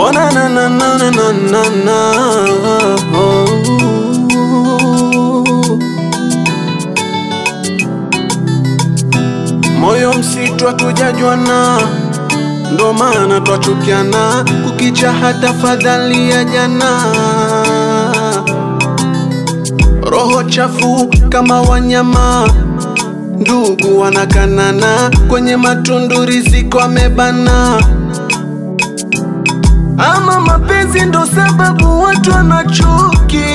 Oh na na na na na na na na. Moyo msitu hatujajuana, ndo maana twachukiana, kukicha hata fadhali ya jana. Roho chafu kama wanyama, ndugu wanakanana, kwenye matundu riziki wamebana. Ama mapenzi ndo sababu watu wana chuki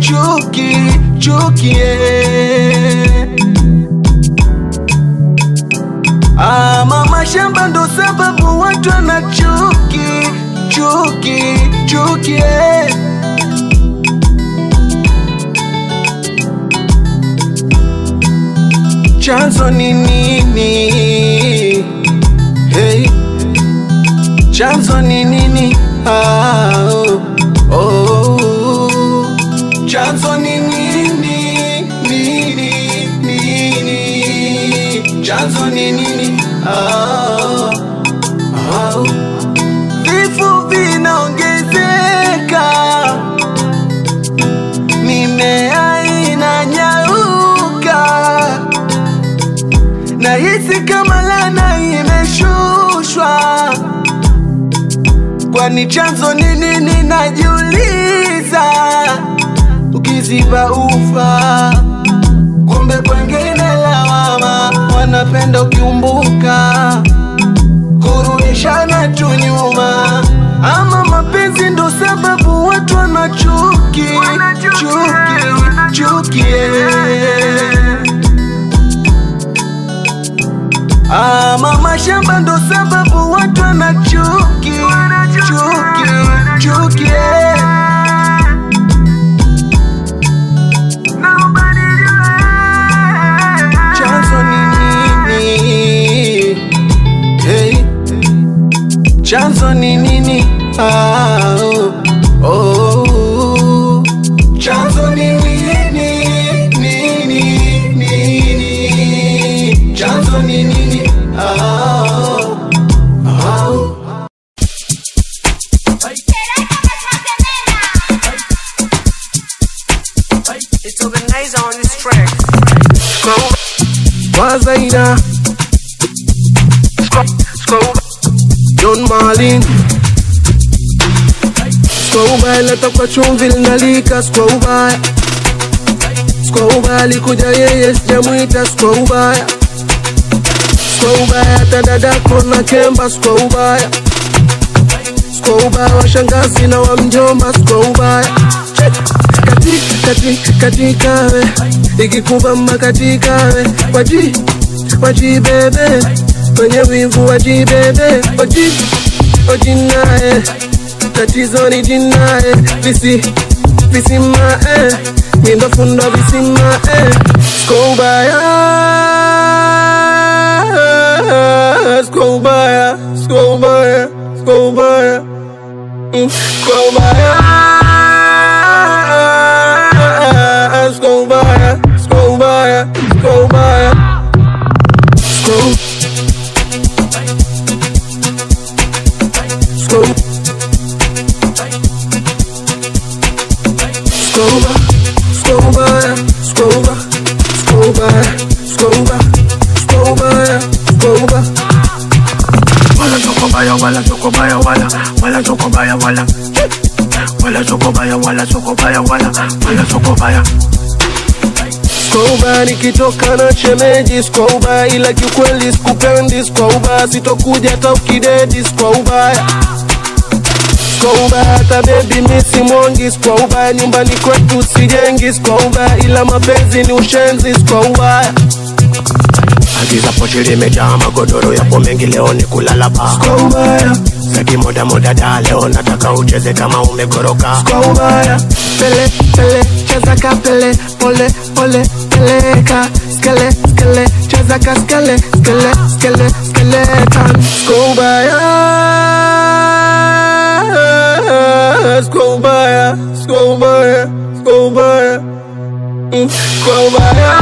chuki chuki yeah. Ama mashamba ndo sababu watu wana chuki chuki chuki yeah. Chanzo ni nini? Hey. Chanzo ni nini? Ah, oh, oh. oh. Chanzo ni nini? Nini? Nini? Chanzo ni nini? Ah, ah. Kwani chanzo nini? Ninajiuliza, ukiziba ufa, kumbe kwengine lawama, wanapenda ukiumbuka, kurudishana tu nyuma. Ama mapenzi ndo sababu watu wana chuki chuki yeah. Ama mashamba ndo sababu watu wana Chanzo ni nini? Ah, oh, oh. Chanzo ni nini? Nini? Nini? Chanzo ni nini? Ah, oh. It's organized on this track. Wazaina John Marlin. Sikuwa ubaya leta kwa chumvi linalika. Sikuwa ubaya Sikuwa ubaya likuja yeye sijamwita sikuwa ubaya Sikuwa ubaya hata dadako na kemba. Sikuwa ubaya Sikuwa ubaya washangazi na wa mjomba. Ubaya Kati, kati, katika katika we. Waji waji bebe kwenye wivu waji bebe waji waji nae tatizo ni jinae visi visimae mindo fundo visimae siko ubaya siko ubaya siko ubaya siko ubaya Mm, Scroll nikitoka na shemeji skoba, ila kiukweli sikupendi skoba, sitokuja taukidedi ukidedi skoba skoba, hata bebi misi mwongi ubaya nyumbani kwetu sijengi. Skoba, ila mapenzi ni ushenzi. Skoba agiza pochi limejaa magodoro yapo mengi leo ni kulala ba skoba saki moda moda da leo nataka ucheze kama umegoroka ubaya. Pele pele cheza ka pele. Pole pole peleka skele skele. Cheza ka skele skele skele skeleton skoba skoba Skombaya, skombaya, skombaya, skombaya, skombaya.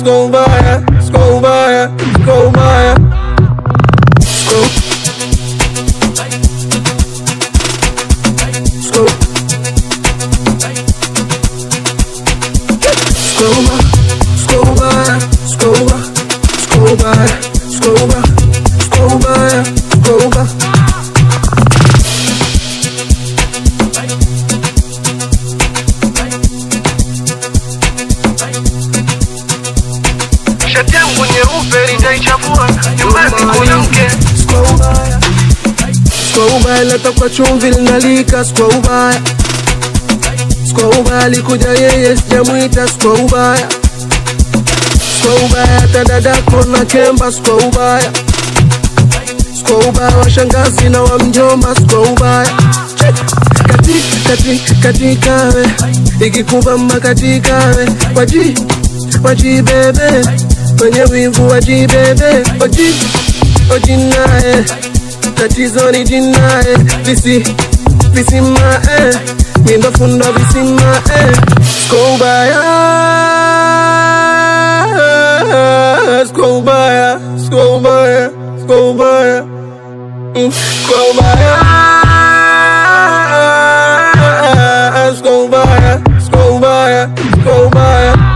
Skombaya, skombaya, skombaya. Skombaya. Shati yangu nyeupe nitaichafua nyumbani kuna mke. Sikuwa ubaya, leta kwa chumvi linalika, sikwa ubaya, sikwa ubaya, alikuja yeye sijamwita, sikwa ubaya, sikwa ubaya, hata dadako na kemba, sikwa ubaya, sikwa ubaya, washangazi na wa mjomba, sikwa ubaya, katika kati katikawe ikikubamba katikawe waji waji bebe kwenye wivu wajibebe, oji ojinae, tatizo ni ya, visi ya, mindofunda ya, skoubaya skoubaya skoubaya skoubaya mm, skoubaya skoubaya skoubaya skoubaya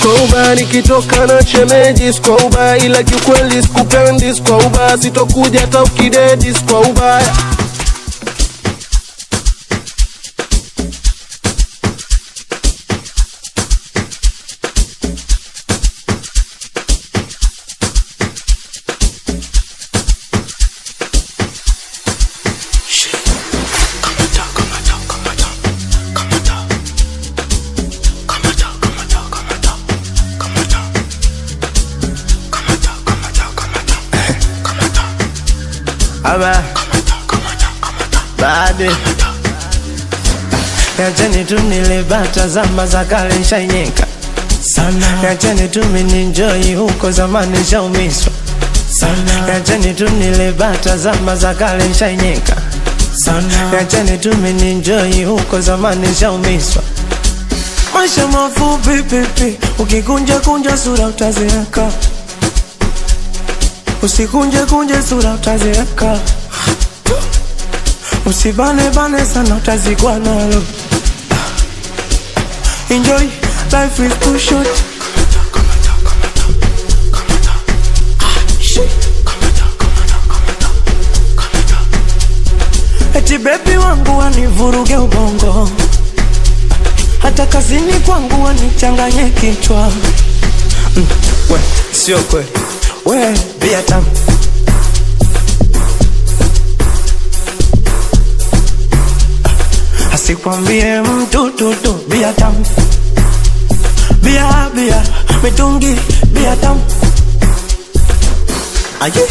Skoba nikitoka na shemeji skoba, ila kiukweli sikupendi skoba, sitokuja hata ukidedi. Aba. Baade. Yacheni tu nilibata zama za kale nshainyeka sana, yacheni tu mininjoi huko zamani nshaumiswa sana, yacheni tu nilibata zama za kale nshainyeka sana, yacheni tu mininjoi huko zamani nshaumiswa Maisha mafupi pipi, ukikunja kunja sura utazeeka, usikunje kunje sura utazeeka, usibane bane sana utazikwa nalo. Enjoy, life is too short. Eti bebi wangu wanivuruge ubongo, hata kazini kwangu wanichanganye kichwa. Mm, sio kweli, bia tamu asikwambie mtu tutu bia tamu bia bia mitungi bia tamu aye